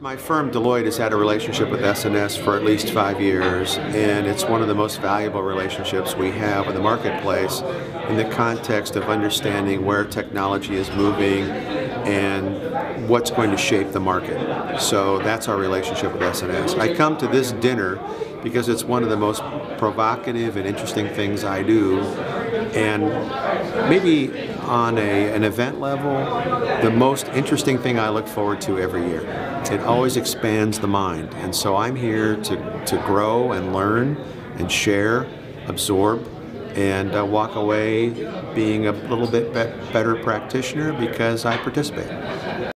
My firm Deloitte has had a relationship with SNS for at least five years, and it's one of the most valuable relationships we have in the marketplace in the context of understanding where technology is moving and what's going to shape the market. So that's our relationship with SNS. I come to this dinner because it's one of the most provocative and interesting things I do, and maybe on a, an event level, the most interesting thing I look forward to every year. It always expands the mind, and so I'm here to, to grow and learn and share, absorb, and uh, walk away being a little bit be better practitioner because I participate.